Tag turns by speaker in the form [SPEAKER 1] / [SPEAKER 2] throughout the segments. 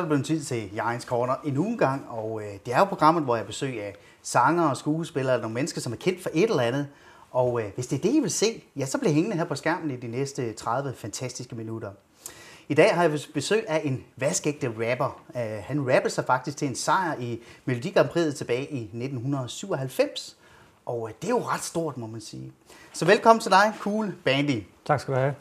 [SPEAKER 1] Er det blevet tid til Jørgens Corner en uge gang, og øh, det er jo programmet, hvor jeg besøger af sanger og skuespillere, nogle mennesker, som er kendt for et eller andet. Og øh, hvis det er det, I vil se, ja, så bliver hængende her på skærmen i de næste 30 fantastiske minutter. I dag har jeg besøg af en vaskægte rapper. Uh, han rappede sig faktisk til en sejr i Melodi Grand Prix tilbage i 1997. Og uh, det er jo ret stort, må man sige. Så velkommen til dig, Cool Bandy.
[SPEAKER 2] Tak skal du have.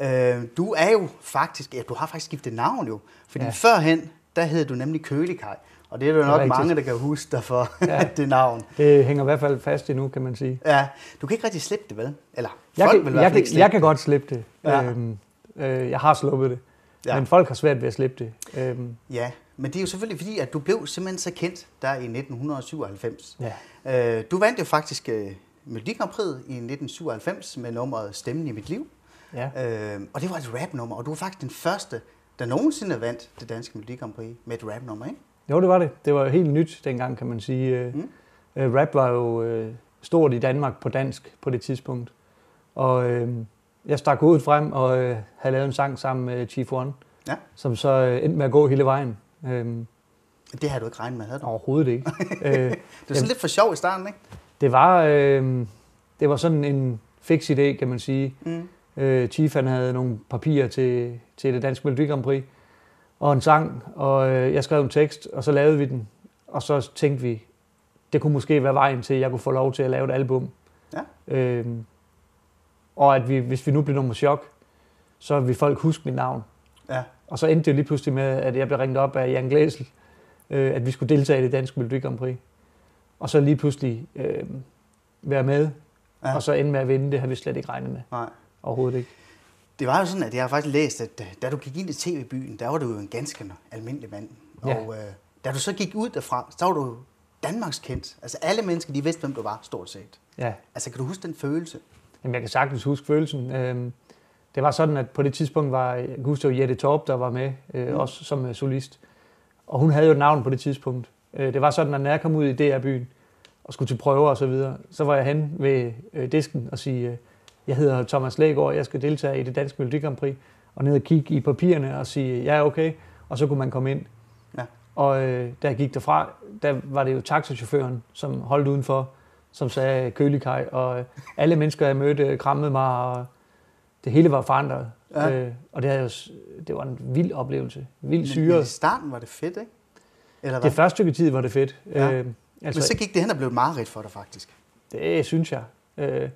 [SPEAKER 1] Uh, du er jo faktisk, ja, du har faktisk skiftet navn jo. Fordi ja. førhen, der hed du nemlig Kølikaj. Og det er der nok rigtigt. mange, der kan huske dig for ja. det navn.
[SPEAKER 2] Det hænger i hvert fald fast endnu, kan man sige.
[SPEAKER 1] Ja, du kan ikke rigtig slippe det, vel? Eller
[SPEAKER 2] jeg folk kan, vil i hvert fald ikke slippe Jeg kan godt slippe det. Ja. Øhm, øh, jeg har sluppet det. Ja. Men folk har svært ved at slippe det.
[SPEAKER 1] Øhm. Ja, men det er jo selvfølgelig fordi, at du blev simpelthen så kendt der i 1997. Ja. Øh, du vandt jo faktisk øh, Melodi i 1997 med nummeret Stemmen i mit liv. Ja. Øh, og det var et rap-nummer, og du var faktisk den første, der nogensinde vandt det danske Melodi Grand Prix med et rap-nummer, ikke?
[SPEAKER 2] Jo, det var det. Det var helt nyt dengang, kan man sige. Øh, mm. Øh, rap var jo øh, stort i Danmark på dansk på det tidspunkt. Og øh, jeg stak ud frem og øh, havde lavet en sang sammen med Chief One, ja. som så øh, endte med at gå hele vejen. Øhm,
[SPEAKER 1] det havde du ikke regnet med, havde du?
[SPEAKER 2] Overhovedet ikke.
[SPEAKER 1] øh, det var sådan lidt for sjov i starten, ikke?
[SPEAKER 2] Det var, øh, det var sådan en fix idé, kan man sige. Mm. Øh, Chief han havde nogle papirer til, til det danske Melodi Grand Prix, og en sang, og øh, jeg skrev en tekst, og så lavede vi den. Og så tænkte vi, det kunne måske være vejen til, at jeg kunne få lov til at lave et album. Ja. Øh, og at vi, hvis vi nu blev nummer chok, så vil folk huske mit navn. Ja. Og så endte det lige pludselig med, at jeg blev ringet op af Jan Glæsel, øh, at vi skulle deltage i det danske Melodi Grand Prix. Og så lige pludselig øh, være med, ja. og så ende med at vinde, det har vi slet ikke regnet med. Nej. Overhovedet ikke.
[SPEAKER 1] Det var jo sådan, at jeg har faktisk læst, at da du gik ind i tv-byen, der var du jo en ganske almindelig mand. Ja. Og øh, da du så gik ud derfra, så var du Danmarks kendt. Altså alle mennesker, de vidste, hvem du var, stort set. Ja. Altså kan du huske den følelse?
[SPEAKER 2] Jamen, jeg kan sagtens huske følelsen. Øhm, det var sådan, at på det tidspunkt var, jeg kan huske, Jette Torp, der var med, øh, mm. også som øh, solist. Og hun havde jo et navn på det tidspunkt. Øh, det var sådan, at når jeg kom ud i DR-byen og skulle til prøver og så videre, så var jeg hen ved disken og sige, jeg hedder Thomas Lægaard, og jeg skal deltage i det danske Melodi Grand Prix. Og ned og kigge i papirerne og sige, ja, okay. Og så kunne man komme ind. Ja. Og øh, da jeg gik derfra, der var det jo taxachaufføren, som holdt udenfor, som sagde kølikaj, og øh, alle mennesker, jeg mødte, krammede mig, og det hele var forandret. Ja. Øh, og det, jo, det var en vild oplevelse. Vild syre. Men,
[SPEAKER 1] i starten var det fedt, ikke?
[SPEAKER 2] Eller hvad? Det første stykke tid var det fedt. Ja.
[SPEAKER 1] Øh, altså, men så gik det hen og blev meget for dig, faktisk.
[SPEAKER 2] Det synes jeg. Øh,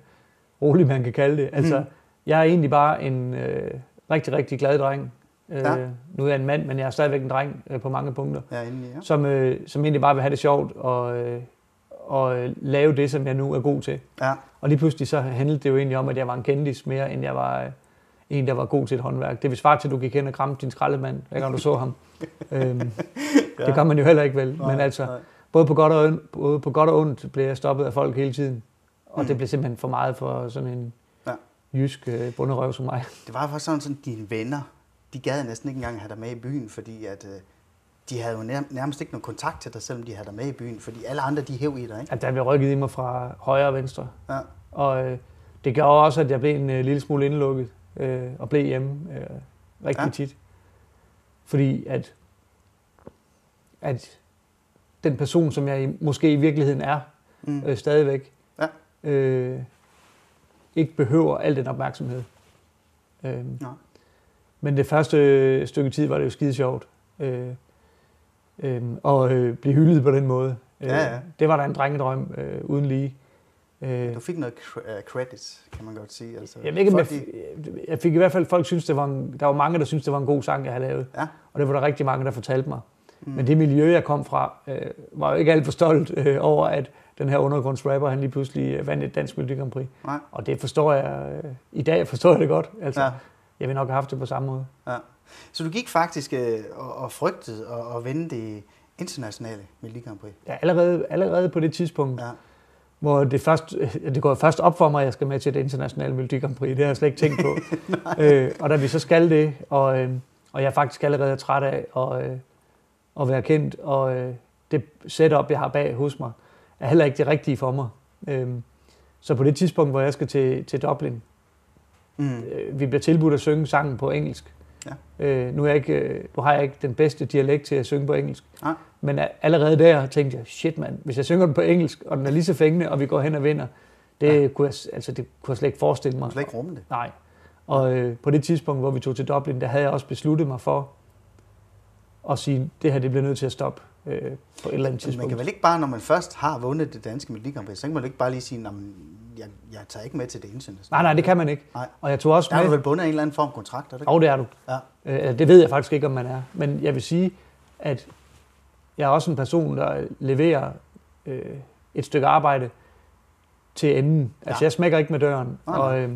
[SPEAKER 2] roligt, man kan kalde det. Altså, mm. jeg er egentlig bare en øh, rigtig, rigtig glad dreng. Øh, ja. Nu er jeg en mand, men jeg er stadigvæk en dreng øh, på mange punkter. Ja, endelig, ja. Som, øh, som egentlig bare vil have det sjovt og, øh, og øh, lave det, som jeg nu er god til. Ja. Og lige pludselig så handlede det jo egentlig om, at jeg var en kendis mere, end jeg var øh, en, der var god til et håndværk. Det vil svare til, at du gik hen og kramte din skraldemand, hver gang du så ham. øhm, ja. Det gør man jo heller ikke vel. Nej, men altså, nej. både på, godt og ondt, både på godt og ondt blev jeg stoppet af folk hele tiden. Og mm. det blev simpelthen for meget for sådan en ja. jysk øh, bunderøv som mig.
[SPEAKER 1] Det var faktisk sådan, at dine venner, de gad næsten ikke engang have dig med i byen, fordi at, øh, de havde jo nærmest ikke nogen kontakt til dig, selvom de havde dig med i byen, fordi alle andre, de hæv i dig, ikke?
[SPEAKER 2] At der blev rykket i mig fra højre og venstre. Ja. Og øh, det gjorde også, at jeg blev en øh, lille smule indlukket øh, og blev hjemme øh, rigtig ja. tit. Fordi at, at den person, som jeg måske i virkeligheden er, mm. øh, stadigvæk. Øh, ikke behøver al den opmærksomhed. Øh, ja. Men det første stykke tid var det jo skide sjovt. Øh, øh, og øh, blive hyldet på den måde. Ja, ja. Det var da en drengedrøm øh, uden lige.
[SPEAKER 1] Øh, du fik noget øh, credit, kan man godt sige. Altså,
[SPEAKER 2] jeg, ikke, jeg, jeg fik i hvert fald, folk synes, det var en, der var mange, der synes det var en god sang, jeg havde lavet. Ja. Og det var der rigtig mange, der fortalte mig. Mm. Men det miljø, jeg kom fra, øh, var jo ikke alt for stolt øh, over, at den her undergrundsrapper, han lige pludselig øh, vandt et dansk Melodi Grand Prix. Nej. Og det forstår jeg, øh, i dag forstår jeg det godt. Altså, ja. Jeg vil nok have haft det på samme måde. Ja.
[SPEAKER 1] Så du gik faktisk øh, og, og frygtede og, og vende det internationale Melodi Grand Prix?
[SPEAKER 2] Ja, allerede, allerede på det tidspunkt. Ja hvor det, først, det går først op for mig, at jeg skal med til det internationale Melodi Grand Prix. Det har jeg slet ikke tænkt på. øh, og da vi så skal det, og, øh, og jeg er faktisk allerede træt af at, øh, at være kendt, og øh, det setup, jeg har bag hos mig, er heller ikke det rigtige for mig. Øh, så på det tidspunkt, hvor jeg skal til, til Dublin, mm. øh, vi bliver tilbudt at synge sangen på engelsk, Ja. Øh, nu, er jeg ikke, øh, nu har jeg ikke den bedste dialekt til at synge på engelsk.
[SPEAKER 1] Nej.
[SPEAKER 2] Men allerede der tænkte jeg, shit mand, hvis jeg synger den på engelsk, og den er lige så fængende, og vi går hen og vinder, det, ja. kunne, jeg, altså, det kunne jeg slet ikke forestille mig. Du
[SPEAKER 1] slet ikke rumme det?
[SPEAKER 2] Nej. Og øh, på det tidspunkt, hvor vi tog til Dublin, der havde jeg også besluttet mig for at sige, det her det bliver nødt til at stoppe øh, på et eller andet tidspunkt.
[SPEAKER 1] Man kan vel ikke bare, når man først har vundet det danske Melodi så kan man ikke bare lige sige, at jeg, jeg tager ikke med til det internationale.
[SPEAKER 2] Nej, nej, det kan man ikke.
[SPEAKER 1] Nej.
[SPEAKER 2] Og jeg tog også
[SPEAKER 1] der
[SPEAKER 2] med...
[SPEAKER 1] er du vel bundet af en eller anden form kontrakt, er det
[SPEAKER 2] ikke? Jo, det er du.
[SPEAKER 1] Ja.
[SPEAKER 2] Øh, det ved jeg faktisk ikke, om man er. Men jeg vil sige, at jeg er også en person, der leverer øh, et stykke arbejde til enden. Altså, ja. jeg smækker ikke med døren. Nej, og øh,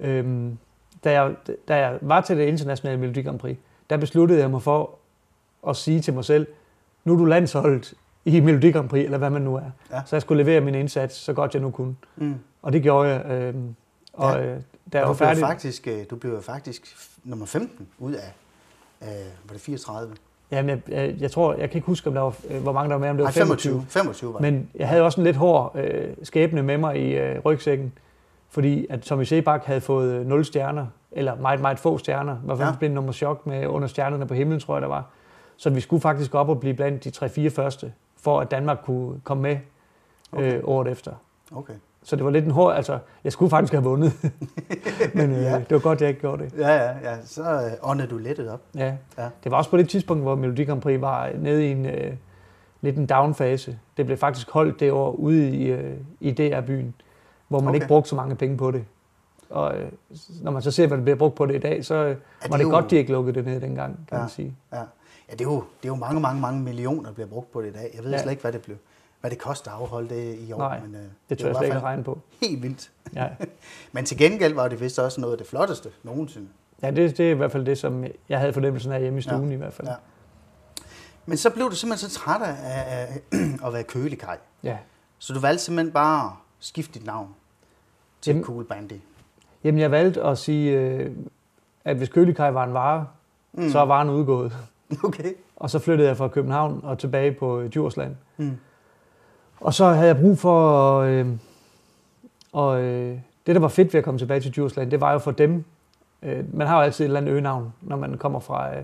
[SPEAKER 2] øh, da, jeg, da jeg var til det internationale Melodi Grand Prix, der besluttede jeg mig for at sige til mig selv, nu er du landsholdet i Melodi Grand Prix, eller hvad man nu er. Ja. Så jeg skulle levere min indsats, så godt jeg nu kunne. Mm. Og det gjorde jeg. Øh, og, ja. øh,
[SPEAKER 1] da jeg var færdig... Faktisk, øh, du blev faktisk nummer 15 ud af, øh, var det 34?
[SPEAKER 2] Jamen, jeg, jeg, jeg tror, jeg kan ikke huske, om der var, øh, hvor mange der var med, om det var
[SPEAKER 1] 25. 25, 25 var
[SPEAKER 2] det. Men jeg havde også en lidt hård øh, skæbne med mig i øh, rygsækken, fordi at Tommy Sebak havde fået 0 stjerner, eller meget, meget få stjerner. Var faktisk ja. blevet nummer chok med under stjernerne på himlen, tror jeg, der var. Så vi skulle faktisk op og blive blandt de 3-4 første, for at Danmark kunne komme med okay. øh, året efter.
[SPEAKER 1] Okay.
[SPEAKER 2] Så det var lidt en hård, altså, jeg skulle faktisk have vundet. Men øh, ja. det var godt, at jeg ikke gjorde det.
[SPEAKER 1] Ja, ja, ja. Så øh, åndede du lettet op.
[SPEAKER 2] Ja. ja. Det var også på det tidspunkt, hvor Melodi Grand Prix var nede i en øh, lidt en down-fase. Det blev faktisk holdt det år ude i, øh, i DR-byen, hvor man okay. ikke brugte så mange penge på det. Og øh, når man så ser, hvad det bliver brugt på det i dag, så øh, var det, det jo... godt, de ikke lukkede det ned dengang, kan
[SPEAKER 1] ja.
[SPEAKER 2] man sige.
[SPEAKER 1] Ja. Ja, det er, jo, det er jo mange, mange, mange millioner, der bliver brugt på det i dag. Jeg ved ja. slet ikke, hvad det blev hvad det koster at afholde det i år.
[SPEAKER 2] Nej,
[SPEAKER 1] men, øh,
[SPEAKER 2] det tør jeg slet ikke regne på.
[SPEAKER 1] Helt vildt. Ja. men til gengæld var det vist også noget af det flotteste nogensinde.
[SPEAKER 2] Ja, det, det er i hvert fald det, som jeg havde fornemmelsen af hjemme i stuen ja. i hvert fald. Ja.
[SPEAKER 1] Men så blev du simpelthen så træt af, af at være kølikaj.
[SPEAKER 2] Ja.
[SPEAKER 1] Så du valgte simpelthen bare at skifte dit navn til jamen, Cool Bandy.
[SPEAKER 2] Jamen, jeg valgte at sige, øh, at hvis kølikaj var en vare, mm. så er varen udgået.
[SPEAKER 1] Okay.
[SPEAKER 2] Og så flyttede jeg fra København og tilbage på Djursland. Mm. Og så havde jeg brug for, øh, og øh, det der var fedt ved at komme tilbage til Djursland, det var jo for dem, øh, man har jo altid et eller andet øgenavn, når man kommer fra, øh,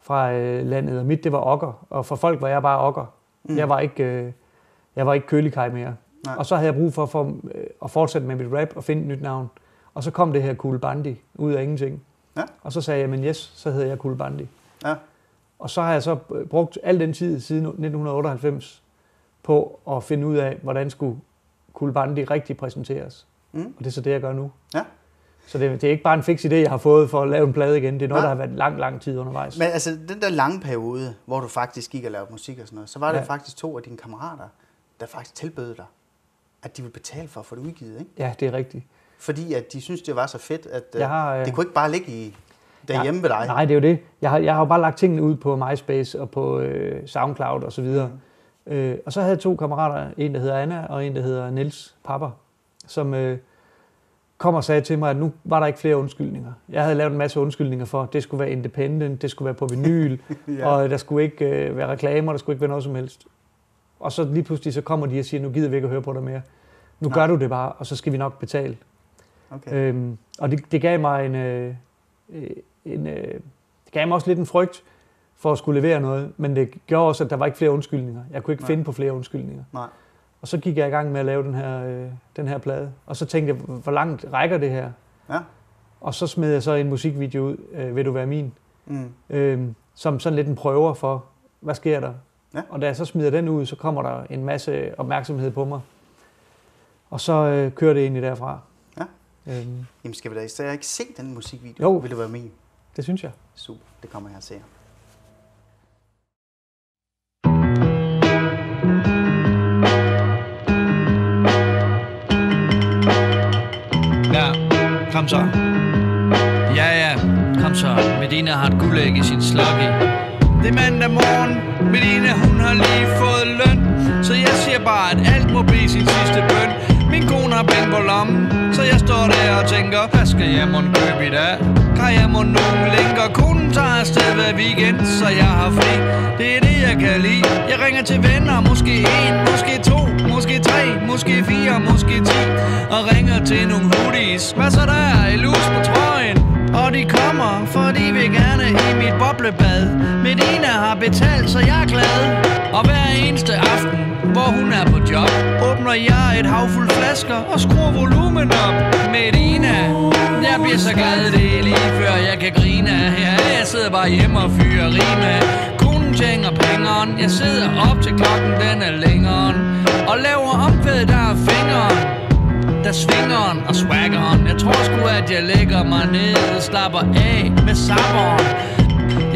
[SPEAKER 2] fra øh, landet, og mit det var Okker, og for folk var jeg bare Okker. Mm. Jeg var ikke, øh, jeg var ikke kølikaj mere. Nej. Og så havde jeg brug for, for øh, at fortsætte med mit rap og finde et nyt navn. Og så kom det her Cool Bandy ud af ingenting. Ja. Og så sagde jeg, men yes, så hedder jeg Cool Bandy. Ja. Og så har jeg så brugt al den tid siden 1998 på at finde ud af, hvordan skulle Kulbandi rigtig præsenteres. Mm. Og det er så det, jeg gør nu.
[SPEAKER 1] Ja.
[SPEAKER 2] Så det, det er ikke bare en fix idé, jeg har fået for at lave en plade igen. Det er noget, ja. der har været lang, lang tid undervejs.
[SPEAKER 1] Men altså, den der lange periode, hvor du faktisk gik og lavede musik og sådan noget, så var det ja. faktisk to af dine kammerater, der faktisk tilbød dig, at de ville betale for at få det udgivet, ikke?
[SPEAKER 2] Ja, det er rigtigt.
[SPEAKER 1] Fordi at de synes, det var så fedt, at jeg har, øh, det kunne ikke bare ligge i derhjemme ved dig.
[SPEAKER 2] Nej, det er jo det. Jeg har, jeg har jo bare lagt tingene ud på MySpace og på øh, SoundCloud og så videre. Mm. Øh, og så havde jeg to kammerater, en der hedder Anna og en der hedder Nils Papper, som øh, kom og sagde til mig, at nu var der ikke flere undskyldninger. Jeg havde lavet en masse undskyldninger for, at det skulle være independent, det skulle være på vinyl, ja. og der skulle ikke øh, være reklamer, der skulle ikke være noget som helst. Og så lige pludselig så kommer de og siger, nu gider vi ikke at høre på dig mere. Nu Nej. gør du det bare, og så skal vi nok betale. Okay. Øhm, og det, det gav mig en, øh, en øh, det gav mig også lidt en frygt, for at skulle levere noget, men det gjorde også, at der var ikke flere undskyldninger. Jeg kunne ikke Nej. finde på flere undskyldninger.
[SPEAKER 1] Nej.
[SPEAKER 2] Og så gik jeg i gang med at lave den her, øh, den her plade. Og så tænkte jeg, hvor langt rækker det her?
[SPEAKER 1] Ja.
[SPEAKER 2] Og så smed jeg så en musikvideo ud, øh, Vil du være min? Mm. Øh, som sådan lidt en prøver for, hvad sker der? Ja. Og da jeg så smider den ud, så kommer der en masse opmærksomhed på mig. Og så øh, kører det egentlig derfra.
[SPEAKER 1] Ja. Øhm. Jamen skal vi da jeg ikke se den musikvideo?
[SPEAKER 2] Jo.
[SPEAKER 1] Vil du være min?
[SPEAKER 2] Det synes jeg.
[SPEAKER 1] Super, det kommer jeg at se.
[SPEAKER 3] Kom så. Ja, ja, kom så. Medina har et guldæg i sin sluggy. Det er mandag morgen. Medina, hun har lige fået løn. Så jeg siger bare, at alt må blive sin sidste bøn. Min kone har penge på lommen, så jeg står der og tænker, hvad skal jeg mon købe i dag? Kan jeg mon nogen længere? Konen tager afsted hver weekend, så jeg har fri. Det er det, jeg kan lide. Jeg ringer til venner, måske en, måske to, måske tre, måske fire, måske ti. Og ringer til nogle hoodies. Hvad så der er i lus på trøjen? Og de
[SPEAKER 4] kommer, for de vil gerne i mit boblebad. Medina har betalt, så jeg er glad. Og hver eneste aften, hvor hun er på job, åbner jeg et havfuld flasker og skruer volumen op. Medina, jeg bliver så glad, det er lige før jeg kan grine. Ja, jeg sidder bare hjemme og fyrer rime. Konen tjener pengeren, jeg sidder op til klokken, den er længere. Og laver omkvædet, der er fingeren af svingeren og swaggeren. Jeg tror sgu, at jeg lægger mig ned og slapper af med sapperen.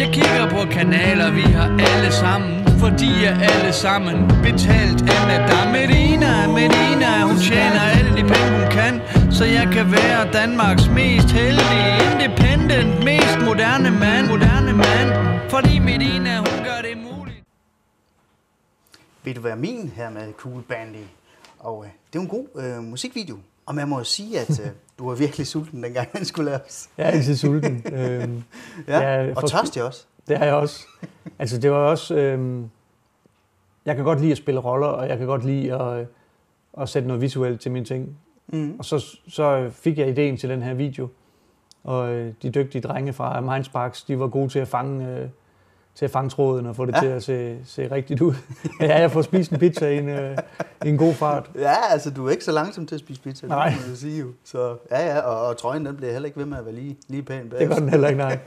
[SPEAKER 4] Jeg kigger på kanaler, vi har alle sammen Fordi jeg alle sammen betalt af der Medina, Medina, hun tjener alle de penge, hun kan Så jeg kan være Danmarks mest heldige Independent, mest moderne mand. Moderne mand Fordi Medina, hun gør det muligt.
[SPEAKER 1] Vil du være min her med Cool Bandy? Og øh, det er en god øh, musikvideo. Og man må jo sige, at øh, du var virkelig sulten, dengang den skulle laves.
[SPEAKER 2] Jeg er altid sulten. øhm,
[SPEAKER 1] Ja,
[SPEAKER 2] jeg
[SPEAKER 1] og tørstig også.
[SPEAKER 2] Det har jeg også. Altså, det var også... Øhm, jeg kan godt lide at spille roller, og jeg kan godt lide at, at sætte noget visuelt til mine ting.
[SPEAKER 1] Mm.
[SPEAKER 2] Og så, så fik jeg ideen til den her video. Og øh, de dygtige drenge fra Mindsparks, de var gode til at fange, øh, til at fange tråden og få det
[SPEAKER 1] Ja.
[SPEAKER 2] til at se, se rigtigt ud. ja, jeg får spist en pizza i en, øh, i en god fart.
[SPEAKER 1] Ja, altså du er ikke så langsom til at spise pizza,
[SPEAKER 2] Nej.
[SPEAKER 1] det må man sige jo. Så ja, ja, og, og trøjen den bliver heller ikke ved med at være lige, lige pæn bag.
[SPEAKER 2] Det gør den heller ikke, nej.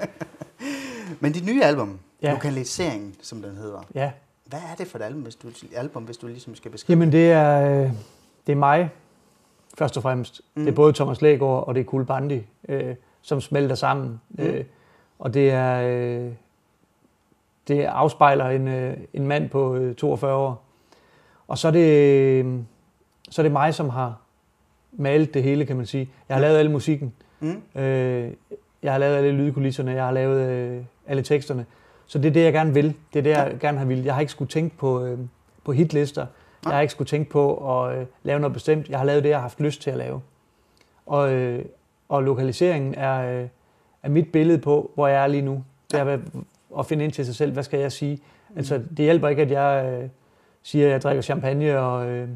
[SPEAKER 1] Men dit nye album, ja.
[SPEAKER 2] Ja.
[SPEAKER 1] Lokalisering, som den hedder.
[SPEAKER 2] Ja.
[SPEAKER 1] Hvad er det for et album, hvis du, album, hvis du ligesom skal beskrive
[SPEAKER 2] Jamen, det er, øh, det er mig, først og fremmest. Mm. Det er både Thomas Lægaard og det er Cool Bandi, øh, som smelter sammen.
[SPEAKER 1] Mm.
[SPEAKER 2] Mm. Øh, og det er... Øh, det afspejler en, øh, en mand på øh, 42 år. Og så er, det, øh, så er det mig, som har malet det hele, kan man sige. Jeg har lavet alle musikken.
[SPEAKER 1] Mm.
[SPEAKER 2] Øh, jeg har lavet alle lydkulisserne, jeg har lavet øh, alle teksterne. Så det er det, jeg gerne vil. Det er det, jeg gerne har vil. Jeg har ikke skulle tænke på, øh, på hitlister. Jeg har ikke skulle tænke på at øh, lave noget bestemt. Jeg har lavet det, jeg har haft lyst til at lave. Og, øh, og lokaliseringen er, øh, er mit billede på, hvor jeg er lige nu. Det er at- finde ind til sig selv, hvad skal jeg sige? Altså, det hjælper ikke, at jeg øh, siger, at jeg drikker champagne og, øh,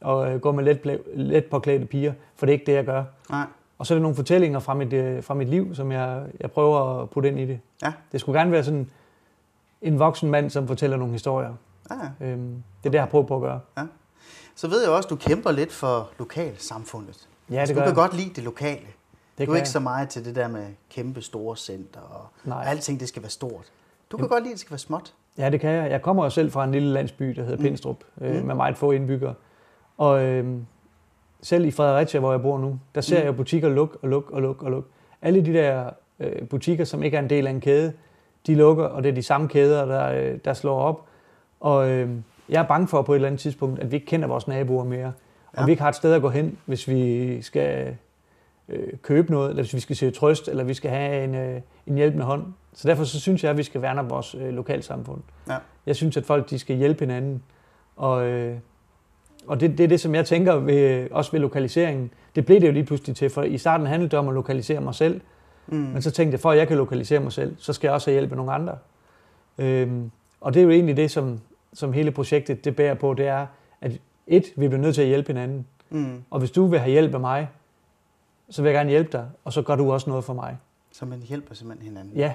[SPEAKER 2] og øh, går med let, let påklædte piger, for det er ikke det, jeg gør.
[SPEAKER 1] Nej.
[SPEAKER 2] Og så er det nogle fortællinger fra mit, øh, fra mit liv, som jeg, jeg prøver at putte ind i det.
[SPEAKER 1] Ja.
[SPEAKER 2] Det skulle gerne være sådan en voksen mand, som fortæller nogle historier.
[SPEAKER 1] Ja.
[SPEAKER 2] Øhm, det er det, jeg har prøvet på at gøre.
[SPEAKER 1] Så ved jeg også, at du kæmper lidt for lokalsamfundet.
[SPEAKER 2] Ja,
[SPEAKER 1] altså,
[SPEAKER 2] det
[SPEAKER 1] du
[SPEAKER 2] gør
[SPEAKER 1] kan
[SPEAKER 2] jeg.
[SPEAKER 1] godt lide det lokale.
[SPEAKER 2] Det
[SPEAKER 1] du er ikke så meget til det der med kæmpe store center og
[SPEAKER 2] Nej.
[SPEAKER 1] alting, det skal være stort. Du kan godt lide, at det skal være småt.
[SPEAKER 2] Ja, det kan jeg. Jeg kommer jo selv fra en lille landsby, der hedder
[SPEAKER 1] Mm.
[SPEAKER 2] Pindstrup, øh,
[SPEAKER 1] Mm.
[SPEAKER 2] med meget få indbyggere. Og øh, selv i Fredericia, hvor jeg bor nu, der ser
[SPEAKER 1] Mm.
[SPEAKER 2] jeg butikker luk og luk og luk og luk. Alle de der øh, butikker, som ikke er en del af en kæde, de lukker, og det er de samme kæder, der, øh, der slår op. Og øh, jeg er bange for på et eller andet tidspunkt, at vi ikke kender vores naboer mere. Og
[SPEAKER 1] Ja.
[SPEAKER 2] vi ikke har et sted at gå hen, hvis vi skal øh, købe noget, eller hvis vi skal søge trøst, eller vi skal have en, øh, en hjælpende hånd. Så derfor så synes jeg, at vi skal værne om vores øh, lokalsamfund.
[SPEAKER 1] Ja.
[SPEAKER 2] Jeg synes, at folk de skal hjælpe hinanden. Og, øh, og det, det er det, som jeg tænker ved, også ved lokaliseringen. Det blev det jo lige pludselig til, for i starten handlede det om at lokalisere mig selv.
[SPEAKER 1] Mm.
[SPEAKER 2] Men så tænkte jeg, for at jeg kan lokalisere mig selv, så skal jeg også have hjælp af nogle andre. Øhm, og det er jo egentlig det, som, som hele projektet det bærer på, det er, at et, vi bliver nødt til at hjælpe hinanden.
[SPEAKER 1] Mm.
[SPEAKER 2] Og hvis du vil have hjælp af mig, så vil jeg gerne hjælpe dig, og så gør du også noget for mig.
[SPEAKER 1] Så man hjælper simpelthen hinanden.
[SPEAKER 2] Ja,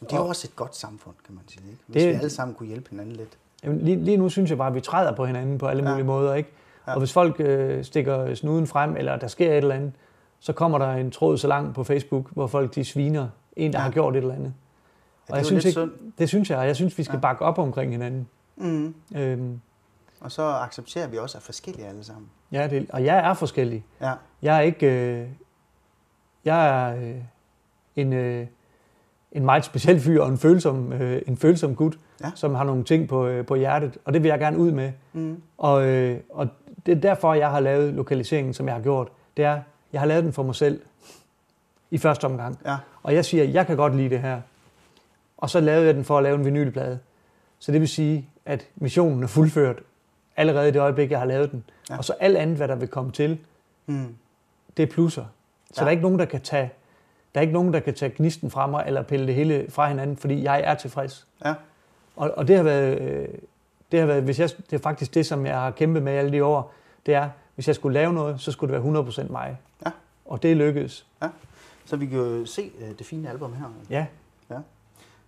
[SPEAKER 1] Det er jo
[SPEAKER 2] Og-
[SPEAKER 1] også et godt samfund, kan man sige. Ikke? Hvis
[SPEAKER 2] Det-
[SPEAKER 1] vi alle sammen kunne hjælpe hinanden lidt.
[SPEAKER 2] Jamen, lige, lige nu synes jeg bare, at vi træder på hinanden på alle
[SPEAKER 1] Ja.
[SPEAKER 2] mulige måder. Ikke?
[SPEAKER 1] Ja.
[SPEAKER 2] Og hvis folk øh, stikker snuden frem, eller der sker et eller andet, så kommer der en tråd så lang på Facebook, hvor folk de sviner en, der
[SPEAKER 1] Ja.
[SPEAKER 2] har gjort et eller andet.
[SPEAKER 1] Ja,
[SPEAKER 2] Og
[SPEAKER 1] det
[SPEAKER 2] jeg synes ikke-. Det synes jeg, og jeg synes, vi skal ja. bakke op omkring hinanden.
[SPEAKER 1] Mm.
[SPEAKER 2] Øhm,
[SPEAKER 1] Og så accepterer vi også, at forskellige alle sammen.
[SPEAKER 2] Ja, det, og jeg er forskellig.
[SPEAKER 1] Ja.
[SPEAKER 2] Jeg er ikke... Øh, jeg er øh, en, øh, en meget speciel fyr og en følsom, øh, en følsom gut,
[SPEAKER 1] Ja.
[SPEAKER 2] som har nogle ting på, øh, på hjertet, og det vil jeg gerne ud med.
[SPEAKER 1] Mm.
[SPEAKER 2] Og, øh, og det er derfor, jeg har lavet lokaliseringen, som jeg har gjort. Det er, jeg har lavet den for mig selv i første omgang.
[SPEAKER 1] Ja.
[SPEAKER 2] Og jeg siger, jeg kan godt lide det her. Og så lavede jeg den for at lave en vinylplade. Så det vil sige, at missionen er fuldført allerede i det øjeblik, jeg har lavet den.
[SPEAKER 1] Ja.
[SPEAKER 2] Ja. Og så alt andet, hvad der vil komme til,
[SPEAKER 1] Mm.
[SPEAKER 2] det er plusser. Så
[SPEAKER 1] Ja.
[SPEAKER 2] ja. der er ikke nogen, der kan tage der er ikke nogen, der kan tage gnisten fra mig, eller pille det hele fra hinanden, fordi jeg er tilfreds.
[SPEAKER 1] Ja.
[SPEAKER 2] Og, og det har været, øh, det har været hvis jeg, det er faktisk det, som jeg har kæmpet med alle de år, det er, hvis jeg skulle lave noget, så skulle det være 100% mig.
[SPEAKER 1] Ja.
[SPEAKER 2] Og det lykkedes.
[SPEAKER 1] Så vi kan jo se øh, det fine album her.
[SPEAKER 2] Ja,
[SPEAKER 1] Ja.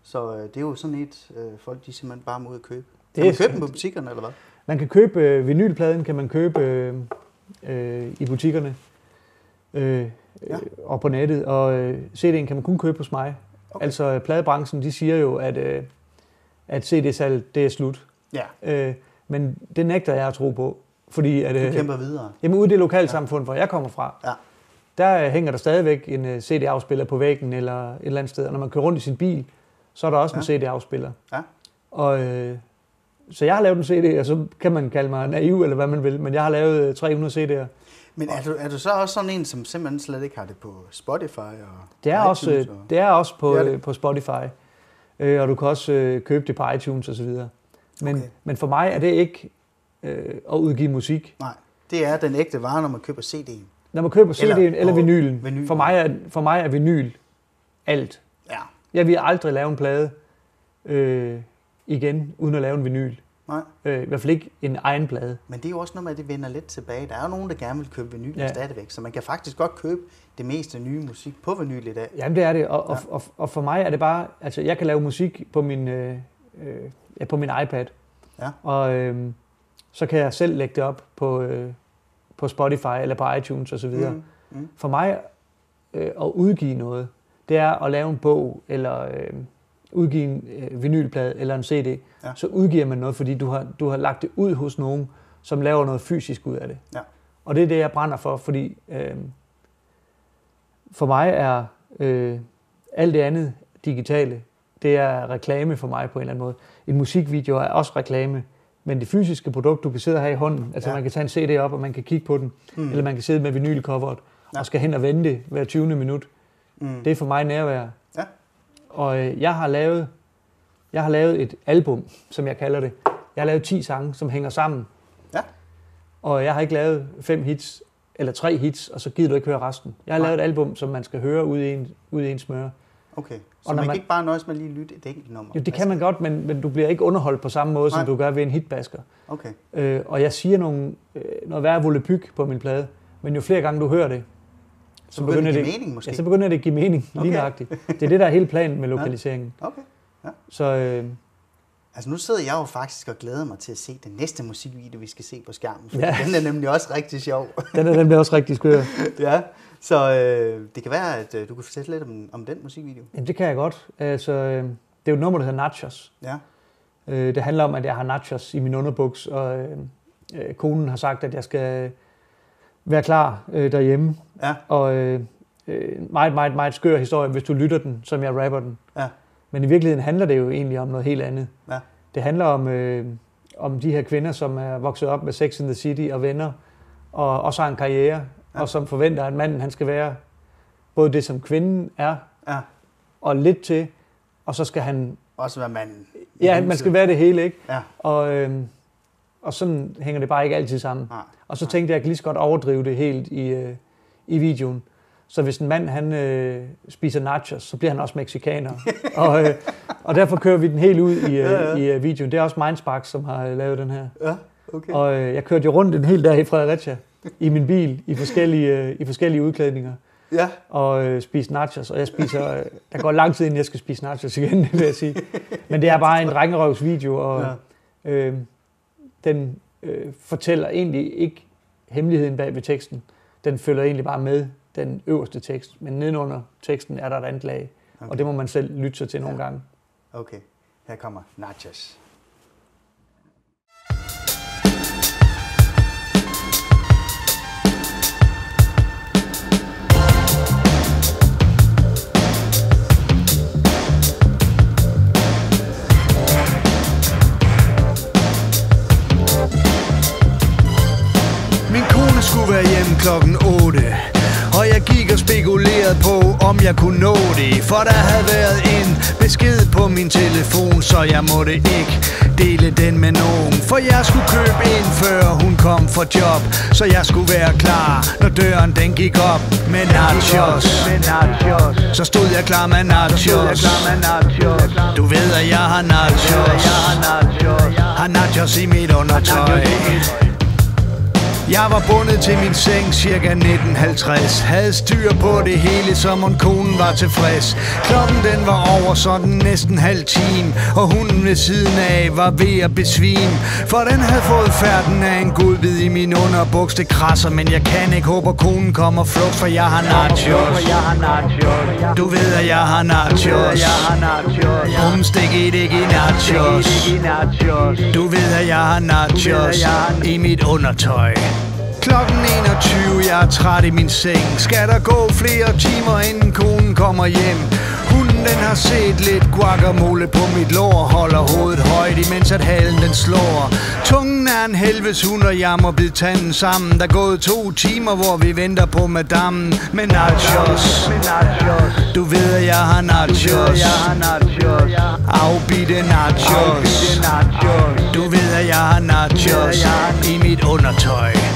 [SPEAKER 1] Så øh, det er jo sådan et, folk de simpelthen bare må ud og købe.
[SPEAKER 2] Det
[SPEAKER 1] Kan man købe dem på butikkerne, eller hvad?
[SPEAKER 2] Man kan købe øh, vinylpladen, kan man købe øh, øh, i butikkerne øh,
[SPEAKER 1] Ja.
[SPEAKER 2] ja. og på nettet, og øh, CD'en kan man kun købe hos mig.
[SPEAKER 1] Okay.
[SPEAKER 2] Altså pladebranchen, de siger jo, at, øh, at CD-salg, det er slut.
[SPEAKER 1] Ja,
[SPEAKER 2] Øh, men det nægter jeg at tro på, fordi at,
[SPEAKER 1] du
[SPEAKER 2] øh,
[SPEAKER 1] kæmper videre.
[SPEAKER 2] jamen ude i det lokalsamfund, hvor jeg kommer fra,
[SPEAKER 1] Ja.
[SPEAKER 2] der øh, hænger der stadigvæk en øh, CD-afspiller på væggen eller et eller andet sted. Og når man kører rundt i sin bil, så er der også
[SPEAKER 1] Ja.
[SPEAKER 2] en CD-afspiller.
[SPEAKER 1] Ja.
[SPEAKER 2] Og, øh, så jeg har lavet en CD, og så kan man kalde mig naiv eller hvad man vil, men jeg har lavet øh, 300 CD'er.
[SPEAKER 1] Men er du, er du så også sådan en, som simpelthen slet ikke har det på Spotify? Og
[SPEAKER 2] Det er, også,
[SPEAKER 1] iTunes
[SPEAKER 2] øh,
[SPEAKER 1] og...
[SPEAKER 2] det er også på,
[SPEAKER 1] Det er det.
[SPEAKER 2] øh, på Spotify, øh, og du kan også øh, købe det på iTunes osv. Men,
[SPEAKER 1] Okay.
[SPEAKER 2] men for mig er det ikke øh, at udgive musik.
[SPEAKER 1] Nej, det er den ægte vare, når man køber CD'en.
[SPEAKER 2] Når man køber CD'en
[SPEAKER 1] Eller
[SPEAKER 2] eller, vinylen,
[SPEAKER 1] vinyl.
[SPEAKER 2] for, mig er, for mig er vinyl alt.
[SPEAKER 1] Ja,
[SPEAKER 2] Jeg vil aldrig lave en plade øh, igen, uden at lave en vinyl.
[SPEAKER 1] nej.
[SPEAKER 2] Øh, I hvert fald ikke en egen plade.
[SPEAKER 1] Men det er jo også noget med, at det vender lidt tilbage. Der er jo nogen, der gerne vil købe vinyl ja. Stadigvæk, så man kan faktisk godt købe det meste nye musik på vinyl i dag.
[SPEAKER 2] Jamen det er det, og,
[SPEAKER 1] Ja.
[SPEAKER 2] og, og, og for mig er det bare, altså jeg kan lave musik på min, øh, øh, ja, på min iPad,
[SPEAKER 1] Ja.
[SPEAKER 2] og øh, så kan jeg selv lægge det op på, øh, på Spotify eller på iTunes osv. Mm,
[SPEAKER 1] mm.
[SPEAKER 2] For mig øh, at udgive noget, det er at lave en bog, eller øh, udgive en øh, vinylplade eller en CD.
[SPEAKER 1] Ja.
[SPEAKER 2] Så udgiver man noget, fordi du har, du har lagt det ud hos nogen, som laver noget fysisk ud af det.
[SPEAKER 1] Ja.
[SPEAKER 2] Og det er det, jeg brænder for, fordi øh, for mig er øh, alt det andet digitale, det er reklame for mig på en eller anden måde. En musikvideo er også reklame, men det fysiske produkt, du kan sidde her i hånden, altså
[SPEAKER 1] Ja.
[SPEAKER 2] man kan tage en CD op, og man kan kigge på den,
[SPEAKER 1] Mm.
[SPEAKER 2] eller man kan sidde med vinylcoveret,
[SPEAKER 1] Ja.
[SPEAKER 2] og skal hen og vente hver 20. minut.
[SPEAKER 1] Mm.
[SPEAKER 2] Det er for mig nærvær. Og øh, jeg har lavet jeg har lavet et album, som jeg kalder det. Jeg har lavet 10 sange, som hænger sammen.
[SPEAKER 1] Ja.
[SPEAKER 2] Og jeg har ikke lavet fem hits, eller tre hits, og så gider du ikke høre resten. Jeg har
[SPEAKER 1] Nej.
[SPEAKER 2] lavet et album, som man skal høre ud i en, ud i en smør.
[SPEAKER 1] Okay, så
[SPEAKER 2] Og
[SPEAKER 1] man,
[SPEAKER 2] når
[SPEAKER 1] kan
[SPEAKER 2] man-
[SPEAKER 1] ikke bare nøjes med lige at lytte et enkelt nummer?
[SPEAKER 2] Jo, det kan man godt, men, men du bliver ikke underholdt på samme måde,
[SPEAKER 1] Nej.
[SPEAKER 2] som du gør ved en hitbasker.
[SPEAKER 1] Okay,
[SPEAKER 2] Øh, og jeg siger nogle, øh, noget værre volapyk på min plade, men jo flere gange du hører det,
[SPEAKER 1] så begynder det at give mening måske?
[SPEAKER 2] Ja, så begynder det at give mening,
[SPEAKER 1] Okay.
[SPEAKER 2] nøjagtigt. Det er det, der er hele planen med lokaliseringen.
[SPEAKER 1] Okay.
[SPEAKER 2] Så øh,
[SPEAKER 1] Altså nu sidder jeg jo faktisk og glæder mig til at se den næste musikvideo, vi skal se på skærmen. For
[SPEAKER 2] Ja.
[SPEAKER 1] Den er nemlig også rigtig sjov.
[SPEAKER 2] den er nemlig også rigtig skør.
[SPEAKER 1] ja, så øh, det kan være, at øh, du kan fortælle lidt om, om den musikvideo.
[SPEAKER 2] Jamen, det kan jeg godt. Altså, øh, det er jo et nummer, der hedder Nachos.
[SPEAKER 1] Ja,
[SPEAKER 2] Øh, det handler om, at jeg har nachos i min underbuks, og øh, øh, konen har sagt, at jeg skal være klar øh, derhjemme.
[SPEAKER 1] ja,
[SPEAKER 2] Og øh, øh, meget, meget, meget skør historie, hvis du lytter den, som jeg rapper den.
[SPEAKER 1] ja,
[SPEAKER 2] Men i virkeligheden handler det jo egentlig om noget helt andet.
[SPEAKER 1] ja.
[SPEAKER 2] Det handler om, øh, om de her kvinder, som er vokset op med Sex in the City og venner, og også har en karriere,
[SPEAKER 1] Ja.
[SPEAKER 2] og som forventer, at manden han skal være både det, som kvinden er,
[SPEAKER 1] ja.
[SPEAKER 2] og lidt til, og så skal han...
[SPEAKER 1] Også hvad man... i
[SPEAKER 2] Ja, man skal være det hele, ikke?
[SPEAKER 1] Ja,
[SPEAKER 2] Og, øh, og sådan hænger det bare ikke altid sammen.
[SPEAKER 1] nej.
[SPEAKER 2] Og så tænkte jeg, at jeg kan lige så godt overdrive det helt i, øh, i videoen. Så hvis en mand han øh, spiser nachos, så bliver han også meksikaner. og, øh, og derfor kører vi den helt ud i, øh,
[SPEAKER 1] Ja, ja.
[SPEAKER 2] i øh, videoen. Det er også Mindspark, som har øh, lavet den her.
[SPEAKER 1] Ja, okay.
[SPEAKER 2] Og øh, jeg kørte jo rundt en hel dag i Fredericia i min bil i forskellige, øh, i forskellige udklædninger
[SPEAKER 1] Ja,
[SPEAKER 2] og øh, spise nachos. Og jeg spiser, øh, der går lang tid, inden jeg skal spise nachos igen, vil jeg sige. Men det er bare en drengerøvsvideo, og
[SPEAKER 1] Ja.
[SPEAKER 2] øh, den øh, fortæller egentlig ikke hemmeligheden bag ved teksten. Den følger egentlig bare med den øverste tekst. Men nedenunder teksten er der et andet lag.
[SPEAKER 1] okay.
[SPEAKER 2] Og det må man selv lytte sig til nogle
[SPEAKER 1] Ja.
[SPEAKER 2] gange.
[SPEAKER 1] Okay, her kommer Nachos.
[SPEAKER 3] Om jeg kunne nå det For der havde været en besked på min telefon Så jeg måtte ikke dele den med nogen. For jeg skulle købe ind, før hun kom for job Så jeg skulle være klar, når døren den gik op Med nachos. Så stod jeg klar med nachos. Du ved, at jeg har nachos. Har nachos i mit undertøj. Jeg var bundet til min seng cirka 1950 Havde styr på det hele, som om konen var tilfreds. Klokken den var over sådan næsten halv time Og hunden ved siden af var ved at besvime. For den havde fået færden af en godbid i min underbuks Det krasser, men jeg kan ikke håbe, konen kommer flugt For jeg har nachos. Du ved, at jeg har nachos. Rumstik i det i nachos. Du ved, at jeg har nachos i mit undertøj. Klokken 21, jeg er træt i min seng. Skal der gå flere timer, inden konen kommer hjem? Hunden den har set lidt guacamole på mit lår. Holder hovedet højt, imens at halen den slår. Tungen er en helvedes hund, og jeg må bide tanden sammen. Der er gået to timer, hvor vi venter på madammen. Med nachos. Du ved, at jeg har nachos. Afbitte nachos. Du ved, at jeg har nachos. I mit undertøj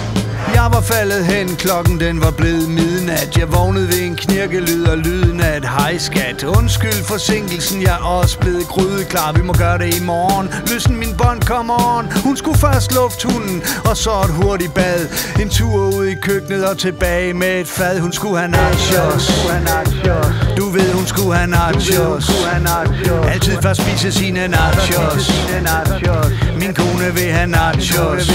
[SPEAKER 3] jeg var faldet hen, klokken den var blevet midnat. Jeg vågnede ved en knirkelyd og lyden af et hejskat Undskyld forsinkelsen, jeg er også blevet grydeklar. Vi må gøre det i morgen. Løsen min bånd, come on. Hun skulle først lufte hunden, og så et hurtigt bad. En tur ud i køkkenet og tilbage med et fad. Hun skulle have nachos. Du ved, hun skulle have nachos. Altid først spise sine nachos. Min kone vil have nachos.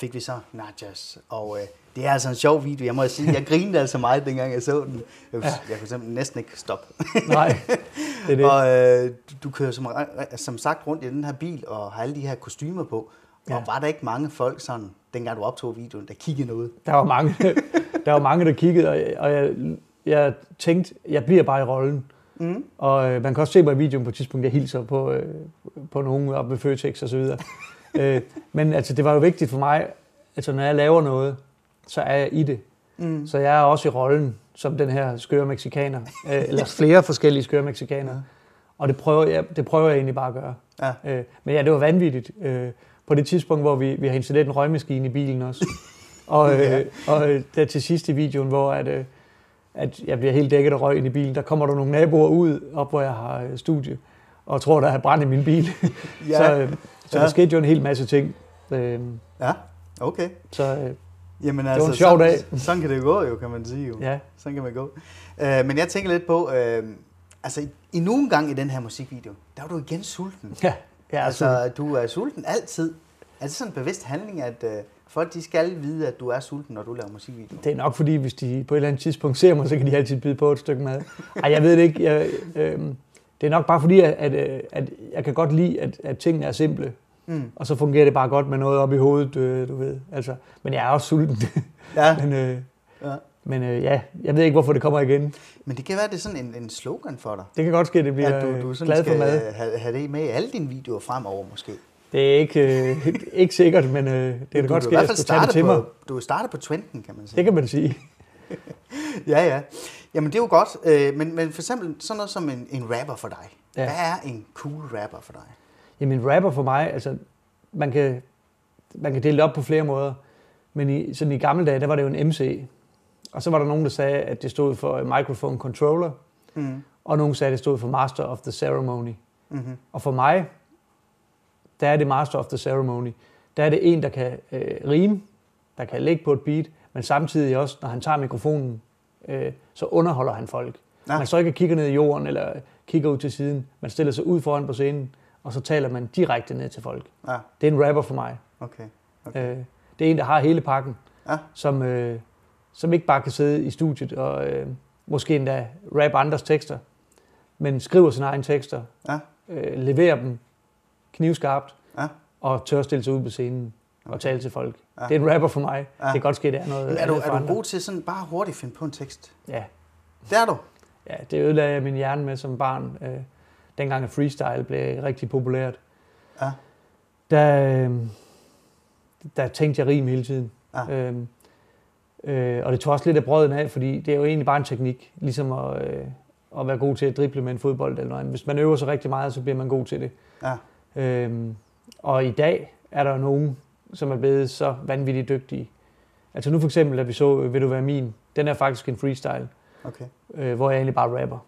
[SPEAKER 1] Fik vi så nachos. Og øh, det er altså en sjov video. Jeg må sige, jeg grinede altså meget, dengang jeg så den. Jeg, ja. jeg kunne simpelthen næsten ikke stoppe.
[SPEAKER 2] Nej, det er det.
[SPEAKER 1] og øh, du, kører som, som sagt rundt i den her bil og har alle de her kostymer på. Ja. Og var der ikke mange folk sådan, dengang du optog videoen, der kiggede noget?
[SPEAKER 2] Der var mange, der, var mange, der kiggede, og, jeg, og jeg, jeg tænkte, jeg bliver bare i rollen. Mm. Og øh, man kan også se på i videoen på et tidspunkt, jeg hilser på, øh, på nogen oppe ved Føtex og så videre. Øh, men altså, det var jo vigtigt for mig, altså når jeg laver noget, så er jeg i det. Mm. Så jeg er også i rollen som den her skøre mexikaner, øh, eller flere forskellige skøre mexikanere. Ja. Og det prøver, jeg, det prøver jeg egentlig bare at gøre. Ja. Øh, men ja, det var vanvittigt. Øh, på det tidspunkt, hvor vi, vi har installeret en røgmaskine i bilen også. og, øh, ja. og øh, der til sidst i videoen, hvor at, øh, at jeg bliver helt dækket af røg ind i bilen, der kommer der nogle naboer ud, op hvor jeg har øh, studie, og tror, der er brændt i min bil. ja. så øh, så ja. der skete jo en hel masse ting. Øh,
[SPEAKER 1] ja, okay.
[SPEAKER 2] Så øh,
[SPEAKER 1] Jamen,
[SPEAKER 2] altså, det var en sjov dag.
[SPEAKER 1] Sådan, sådan kan det jo gå, jo, kan man sige. Jo.
[SPEAKER 2] Ja.
[SPEAKER 1] Sådan kan man gå. Uh, men jeg tænker lidt på, uh, altså i nogle gang i den her musikvideo, der var du igen sulten.
[SPEAKER 2] Ja, ja
[SPEAKER 1] altså sulten. du er sulten altid. Er det sådan en bevidst handling, at uh, folk de skal vide, at du er sulten, når du laver musikvideo?
[SPEAKER 2] Det er nok fordi, hvis de på et eller andet tidspunkt ser mig, så kan de altid byde på et stykke mad. Ej, jeg ved det ikke. Jeg, øh, det er nok bare fordi, at, at, at jeg kan godt lide, at, at tingene er simple. Mm. Og så fungerer det bare godt med noget op i hovedet, du, du ved. Altså, men jeg er også sulten.
[SPEAKER 1] Ja.
[SPEAKER 2] men øh, ja. men øh, ja, jeg ved ikke, hvorfor det kommer igen.
[SPEAKER 1] Men det kan være, det er sådan en, en slogan for dig.
[SPEAKER 2] Det kan godt ske, det bliver at du, du sådan glad for mad.
[SPEAKER 1] Have, have det med i alle dine videoer fremover måske.
[SPEAKER 2] Det er ikke, øh, ikke sikkert, men øh, det kan godt ske, at jeg skal tage det til mig.
[SPEAKER 1] Du er startet på trenden, kan man sige.
[SPEAKER 2] Det kan man sige.
[SPEAKER 1] ja, ja. Jamen, det er jo godt. Øh, men, men for eksempel sådan noget som en, en rapper for dig. Ja. Hvad er en cool rapper for dig?
[SPEAKER 2] Jamen, en rapper for mig, altså, man kan, man kan dele det op på flere måder. Men i, sådan i gamle dage, der var det jo en MC. Og så var der nogen, der sagde, at det stod for microphone controller. Mm. Og nogen sagde, at det stod for master of the ceremony. Mm-hmm. Og for mig, der er det master of the ceremony. Der er det en, der kan øh, rime, der kan lægge på et beat, men samtidig også, når han tager mikrofonen, øh, så underholder han folk. Ja. Man står ikke kigger ned i jorden, eller kigger ud til siden. Man stiller sig ud foran på scenen, og så taler man direkte ned til folk. Ja. Det er en rapper for mig.
[SPEAKER 1] Okay. okay.
[SPEAKER 2] Øh, det er en, der har hele pakken, ja. som, øh, som ikke bare kan sidde i studiet og øh, måske endda rap andres tekster, men skriver sine egne tekster, ja. øh, leverer dem knivskarpt, ja. og tør stille sig ud på scenen okay. og tale til folk. Ja. Det er en rapper for mig. Ja. Det kan godt ske, det er noget
[SPEAKER 1] Men er du, er du god til sådan bare hurtigt finde på en tekst?
[SPEAKER 2] Ja.
[SPEAKER 1] Det er du?
[SPEAKER 2] Ja, det ødelagde jeg min hjerne med som barn. Øh, dengang at freestyle blev rigtig populært. Ja. Der, øh, der tænkte jeg rim hele tiden. Ja. Øhm, øh, og det tog også lidt af brøden af, fordi det er jo egentlig bare en teknik, ligesom at, øh, at være god til at drible med en fodbold eller noget andet. Hvis man øver sig rigtig meget, så bliver man god til det. Ja. Øhm, og i dag er der nogen, som er blevet så vanvittigt dygtige. Altså nu for eksempel, da vi så Vil du være min, den er faktisk en freestyle, okay. øh, hvor jeg egentlig bare rapper.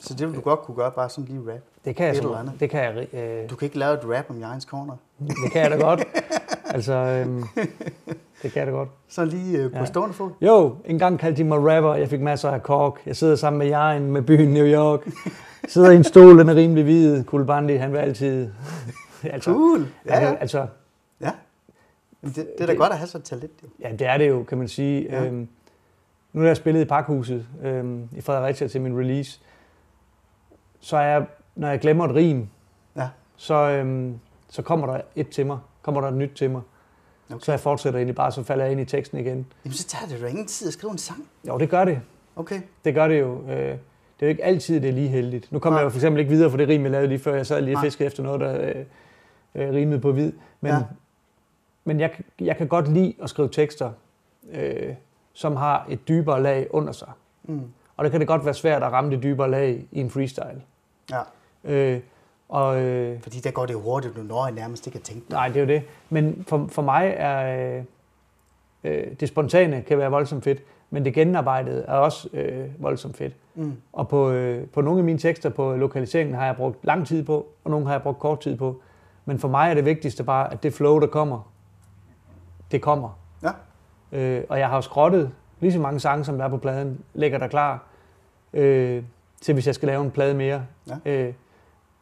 [SPEAKER 1] Så det vil du godt kunne gøre, bare sådan lige rap.
[SPEAKER 2] Det kan jeg,
[SPEAKER 1] Et
[SPEAKER 2] så,
[SPEAKER 1] eller andet.
[SPEAKER 2] det kan jeg, øh,
[SPEAKER 1] Du kan ikke lave et rap om Jørgens Corner.
[SPEAKER 2] det kan jeg da godt. altså, øhm, det kan jeg da godt.
[SPEAKER 1] Så lige øh, på
[SPEAKER 2] Ja.
[SPEAKER 1] stående fod.
[SPEAKER 2] Jo, en gang kaldte de mig rapper, jeg fik masser af kork. Jeg sidder sammen med Jaren med byen New York. Sidder i en stol, den er rimelig hvid. Kulbandi, han vil altid... altså,
[SPEAKER 1] Cool. Ja, ja.
[SPEAKER 2] altså.
[SPEAKER 1] Men det, det er da
[SPEAKER 2] Det-
[SPEAKER 1] godt at have så et talent, jo.
[SPEAKER 2] ja, det er det jo, kan man sige.
[SPEAKER 1] Ja.
[SPEAKER 2] Øhm, nu har jeg spillet i Pakhuset øhm, i Fredericia til min release. Så er jeg, når jeg glemmer et rim,
[SPEAKER 1] Ja.
[SPEAKER 2] så, øhm, så kommer der et til mig. Kommer der et nyt til mig.
[SPEAKER 1] Okay.
[SPEAKER 2] Så jeg fortsætter egentlig bare, så falder jeg ind i teksten igen.
[SPEAKER 1] Jamen, så tager det jo ingen tid at skrive en sang.
[SPEAKER 2] Jo, det gør det.
[SPEAKER 1] Okay.
[SPEAKER 2] Det gør det jo. Øh, det er jo ikke altid, det er lige heldigt. Nu kommer jeg jo for eksempel ikke videre for det rim, jeg lavede lige før. Jeg sad lige og fiskede efter noget, der øh, øh, rimede på hvid. Men,
[SPEAKER 1] Ja.
[SPEAKER 2] Men jeg, kan- jeg kan godt lide at skrive tekster, øh, som har et dybere lag under sig.
[SPEAKER 1] Mm.
[SPEAKER 2] Og det kan det godt være svært at ramme det dybere lag i en freestyle.
[SPEAKER 1] Ja.
[SPEAKER 2] Øh, og øh,
[SPEAKER 1] Fordi der går det hurtigt, du når jeg nærmest ikke at tænke dig.
[SPEAKER 2] nej, det er jo det. Men for, for mig er øh, øh, det spontane kan være voldsomt fedt, men det gennemarbejdede er også øh, voldsomt fedt.
[SPEAKER 1] Mm.
[SPEAKER 2] Og på, øh, på nogle af mine tekster på lokaliseringen har jeg brugt lang tid på, og nogle har jeg brugt kort tid på. Men for mig er det vigtigste bare, at det flow, der kommer, det kommer.
[SPEAKER 1] Ja.
[SPEAKER 2] Øh, og jeg har jo skrottet lige så mange sange, som der er på pladen, ligger der klar, øh, til hvis jeg skal lave en plade mere.
[SPEAKER 1] Ja.
[SPEAKER 2] Øh,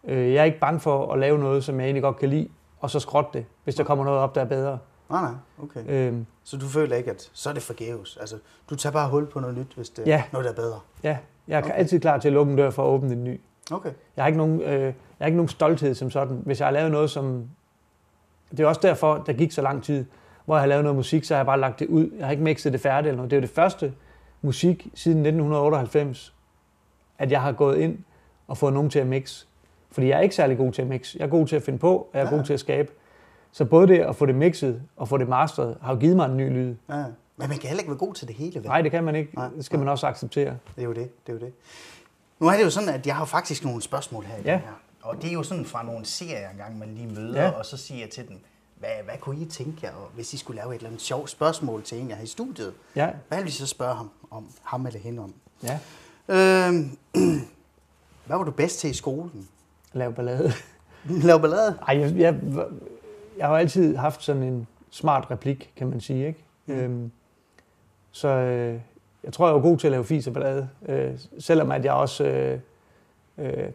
[SPEAKER 2] øh, jeg er ikke bange for at lave noget, som jeg egentlig godt kan lide, og så skrotte det, hvis der kommer noget op, der er bedre.
[SPEAKER 1] Nej, nej, okay.
[SPEAKER 2] Øh,
[SPEAKER 1] Så du føler ikke, at så er det forgæves? Altså, du tager bare hul på noget nyt, hvis det er
[SPEAKER 2] Ja.
[SPEAKER 1] noget, der er bedre?
[SPEAKER 2] ja, jeg er
[SPEAKER 1] okay.
[SPEAKER 2] altid klar til at lukke en dør for at åbne en ny.
[SPEAKER 1] Okay.
[SPEAKER 2] Jeg har ikke nogen, øh, jeg har ikke nogen stolthed som sådan. Hvis jeg har lavet noget, som... Det er også derfor, der gik så lang tid, hvor jeg har lavet noget musik, så har jeg bare lagt det ud. Jeg har ikke mixet det færdigt eller noget. Det er jo det første musik siden 1998, at jeg har gået ind og fået nogen til at mixe. Fordi jeg er ikke særlig god til at mixe. Jeg er god til at finde på, og jeg er
[SPEAKER 1] Ja.
[SPEAKER 2] god til at skabe. Så både det at få det mixet og få det masteret, har jo givet mig en ny lyd.
[SPEAKER 1] Ja. Men man kan heller ikke være god til det hele, vel?
[SPEAKER 2] Nej, det kan man ikke.
[SPEAKER 1] Nej,
[SPEAKER 2] Det skal man også acceptere.
[SPEAKER 1] Det er jo det, det er jo det. Nu er det jo sådan, at jeg har faktisk nogle spørgsmål her i
[SPEAKER 2] Ja.
[SPEAKER 1] den her. Og det er jo sådan fra nogle serier engang, man lige møder,
[SPEAKER 2] Ja.
[SPEAKER 1] og så siger jeg til dem, hvad, hvad kunne I tænke jer, hvis I skulle lave et eller andet sjovt spørgsmål til en, jeg har i studiet?
[SPEAKER 2] Ja,
[SPEAKER 1] Hvad vil I så spørge ham om, ham eller hende om?
[SPEAKER 2] ja.
[SPEAKER 1] Øhm, hvad var du bedst til i skolen?
[SPEAKER 2] Lav ballade.
[SPEAKER 1] Lave ballade?
[SPEAKER 2] Ej, jeg, jeg, jeg har altid haft sådan en smart replik, kan man sige. Ikke?
[SPEAKER 1] Mm.
[SPEAKER 2] Øhm, så øh, jeg tror, jeg er god til at lave fis og ballade. Øh, selvom at jeg også øh, øh,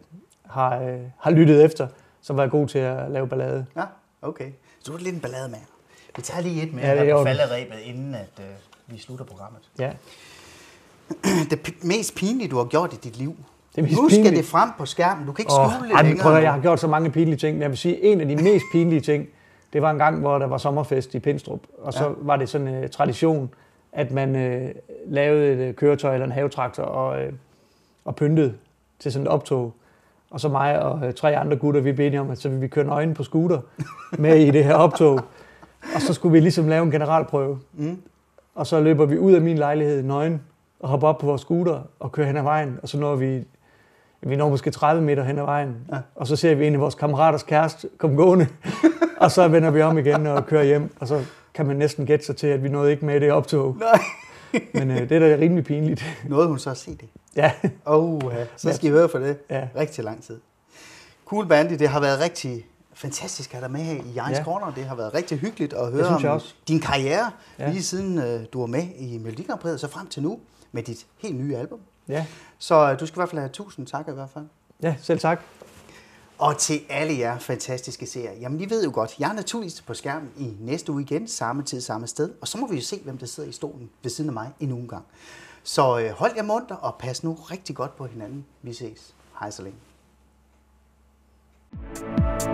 [SPEAKER 2] har, øh, har lyttet efter, så var jeg god til at lave ballade.
[SPEAKER 1] Ja, okay. Så du er lidt en ballade med. Vi tager lige et mere
[SPEAKER 2] Ja, det er
[SPEAKER 1] på falderæbet, inden at, øh, vi slutter programmet.
[SPEAKER 2] Ja,
[SPEAKER 1] Det mest pinlige, du har gjort i dit liv.
[SPEAKER 2] det
[SPEAKER 1] Nu skal
[SPEAKER 2] pinligt.
[SPEAKER 1] det frem på skærmen. Du kan ikke
[SPEAKER 2] Åh,
[SPEAKER 1] skjule det
[SPEAKER 2] ej,
[SPEAKER 1] længere.
[SPEAKER 2] prøv jeg har gjort så mange pinlige ting, men jeg vil sige, en af de mest pinlige ting, det var en gang, hvor der var sommerfest i Pindstrup, og så
[SPEAKER 1] Ja.
[SPEAKER 2] ja. var det sådan en uh, tradition, at man uh, lavede et uh, køretøj eller en havetraktor og, uh, og pyntede til sådan et optog. Og så mig og uh, tre andre gutter, vi blev enige om, at så ville vi køre nøgen på scooter med i det her optog. Og så skulle vi ligesom lave en generalprøve.
[SPEAKER 1] Mm.
[SPEAKER 2] Og så løber vi ud af min lejlighed nøgen og hopper op på vores scooter og kører hen ad vejen. Og så når vi, vi når måske 30 meter hen ad vejen.
[SPEAKER 1] Ja.
[SPEAKER 2] Og så ser vi en af vores kammeraters kæreste komme gående. og så vender vi om igen og kører hjem. Og så kan man næsten gætte sig til, at vi nåede ikke med i det optog.
[SPEAKER 1] Nej.
[SPEAKER 2] Men øh, det er da rimelig pinligt.
[SPEAKER 1] Nåede hun så at se det?
[SPEAKER 2] Ja,
[SPEAKER 1] Oh, ja. Så skal I høre for det.
[SPEAKER 2] ja.
[SPEAKER 1] Rigtig lang tid. Cool Bandy, det har været rigtig fantastisk at have dig med her i Jørgens
[SPEAKER 2] Ja.
[SPEAKER 1] Corner. Det har været rigtig hyggeligt at høre om
[SPEAKER 2] også.
[SPEAKER 1] din karriere, ja. Lige siden øh, du var med i Melodi og så frem til nu med dit helt nye album.
[SPEAKER 2] ja.
[SPEAKER 1] Så øh, du skal i hvert fald have tusind tak i hvert fald.
[SPEAKER 2] Ja, selv tak.
[SPEAKER 1] Og til alle jer fantastiske seere, jamen I ved jo godt, jeg er naturligvis på skærmen i næste uge igen, samme tid, samme sted. Og så må vi jo se, hvem der sidder i stolen ved siden af mig endnu en gang. Så øh, hold jer munter og pas nu rigtig godt på hinanden. Vi ses. Hej så længe. thank you